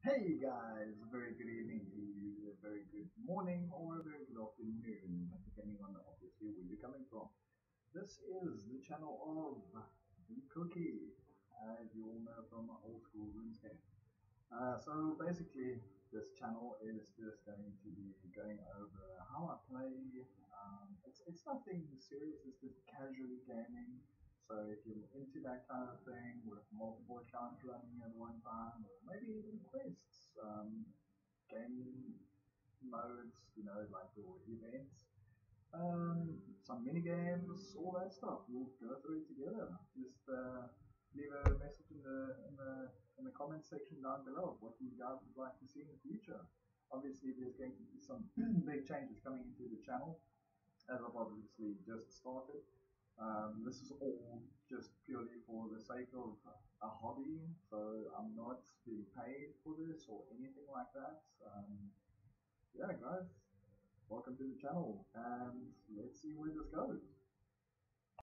Hey guys, a very good evening to you, a very good morning, or a very good afternoon, depending on obviously where you're coming from. This is the channel of the Cookie, as you all know from old school RuneScape. Uh, so basically, this channel is just going to be going over how I play. Um, it's, it's nothing serious, it's just casually gaming. So if you're into that kind of thing with multiple accounts running at one time, or maybe quests, um, game modes, you know, like your events, um, some mini games, all that stuff. We'll go through it together. Just uh, leave a message in the in the in the comment section down below what you guys would like to see in the future. Obviously, there's going to be some big changes coming into the channel, as I've obviously just started. Um, this is all just purely for the sake of a hobby, so I'm not being paid for this or anything like that. Um, yeah, guys, welcome to the channel, and let's see where this goes.